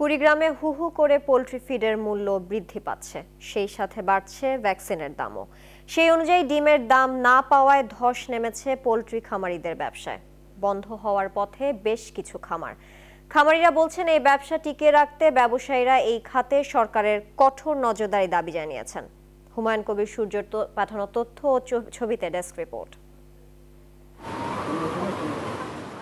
কুড়িগ্রামে হু হু করে পোলট্রি ফিডের মূল্য বৃদ্ধি পাচ্ছে, সেই সাথে বাড়ছে ভ্যাকসিনের দামও। সেই অনুযায়ী ডিমের দাম না পাওয়ায় ধস নেমেছে পোলট্রি খামারিদের ব্যবসায়। বন্ধ হওয়ার পথে বেশ কিছু খামার। খামারিরা বলছেন, এই ব্যবসা টিকিয়ে রাখতে ব্যবসায়ীরা এই খাতে সরকারের কঠোর নজরদারি দাবি জানিয়েছেন। হুমায়ুন কবির সূর্যর পাঠানো তথ্য ও ছবিতে ডেস্ক রিপোর্ট।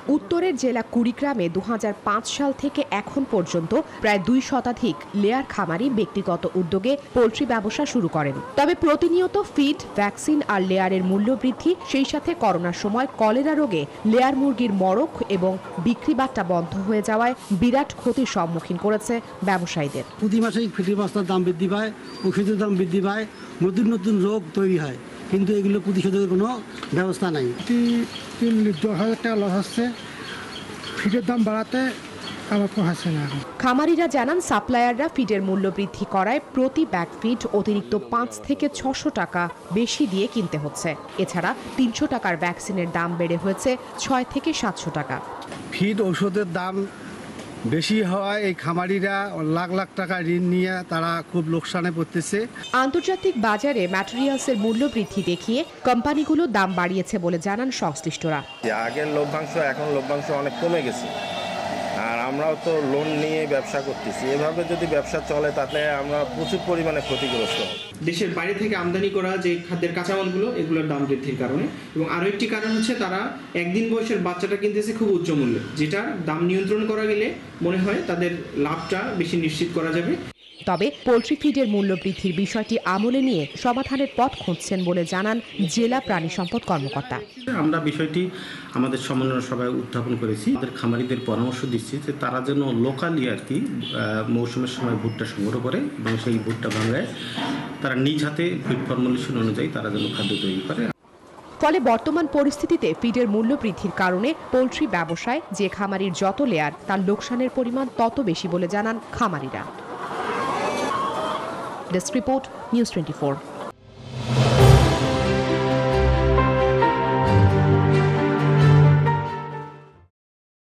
উত্তরের জেলা কুড়িগ্রামে দু হাজার পাঁচ সাল থেকে এখন পর্যন্ত প্রায় দুই শতাধিক লেয়ার খামারি ব্যক্তিগত উদ্যোগে পোলট্রি ব্যবসা শুরু করেন। তবে প্রতিনিয়ত ফিড, ভ্যাকসিন আর লেয়ারের মূল্য বৃদ্ধি, সেই সাথে করোনার সময় কলেরা রোগে লেয়ার মুরগির মরক এবং বিক্রি বাট্টা বন্ধ হয়ে যাওয়ায় বিরাট ক্ষতির সম্মুখীন করেছে ব্যবসায়ীদের। প্রতি মাসেই ফিটি মশলার দাম বৃদ্ধি পায় ওষুধের দাম বৃদ্ধি পায়, নতুন নতুন রোগ তৈরি হয়। কিন্তু এগুলো প্রতিষেধকের কোনো ব্যবস্থা নাই। তিন দশ হাজার টাকা লস হচ্ছে। ফিডের দাম বাড়াতে না খামারিরা জানান সাপ্লায়াররা ফিডের মূল্য বৃদ্ধি করায় প্রতি ব্যাগ ফিড অতিরিক্ত পাঁচ থেকে ছশো টাকা বেশি দিয়ে কিনতে হচ্ছে। এছাড়া তিনশো টাকার ভ্যাকসিনের দাম বেড়ে হয়েছে ছয় থেকে সাতশো টাকা। ফিড ঔষধের দাম বেশি হওয়ায় এই খামারিরা লাখ লাখ টাকা ঋণ নিয়ে তারা খুব লোকসানে পড়তেছে। আন্তর্জাতিক বাজারে ম্যাটেরিয়ালসের মূল্য বৃদ্ধি দেখিয়ে কোম্পানিগুলো দাম বাড়িয়েছে বলে জানান সংশ্লিষ্টরা। যে আগের লভ্যাংশ এখন লভ্যাংশ অনেক কমে গেছে। আর আমরাও তো লোন নিয়ে ব্যবসা করতেছি। এভাবে যদি ব্যবসা চলে তাতে আমরা প্রচুর পরিমাণে ক্ষতিগ্রস্ত দেশের বাইরে থেকে আমদানি করা যে খাদ্যের কাঁচামালগুলো, এগুলোর দাম বৃদ্ধির কারণে। এবং আরও একটি কারণ হচ্ছে তারা একদিন বয়সের বাচ্চাটা কিনতেছে খুব উচ্চ মূল্যে। যেটা দাম নিয়ন্ত্রণ করা গেলে মনে হয় তাদের লাভটা বেশি নিশ্চিত করা যাবে। তবে পোলট্রি ফিডের মূল্য বৃদ্ধির বিষয়টি আমলে নিয়ে সমাধানের পথ খুঁজছেন বলে জানান জেলা প্রাণী সম্পদ কর্মকর্তা। আমরা বিষয়টি আমাদের সমন্বয় সভায় উত্থাপন করেছি। আমাদের খামারিদের পরামর্শ দিচ্ছি যে তারা যেন লোকালি আর কি মৌসুমের সময় ভুট্টা সংগ্রহ করে এবং সেই ভুট্টা ভাঙায় তারা নিজ হাতে ফিড ফর্মুলেশন অনুযায়ী তারা যেন খাদ্য তৈরি করে। ফলে বর্তমান পরিস্থিতিতে ফিডের মূল্য বৃদ্ধির কারণে পোলট্রি ব্যবসায় যে খামারির যত লেয়ার তার লোকসানের পরিমাণ তত বেশি বলে জানান খামারিরা। Desk report news twenty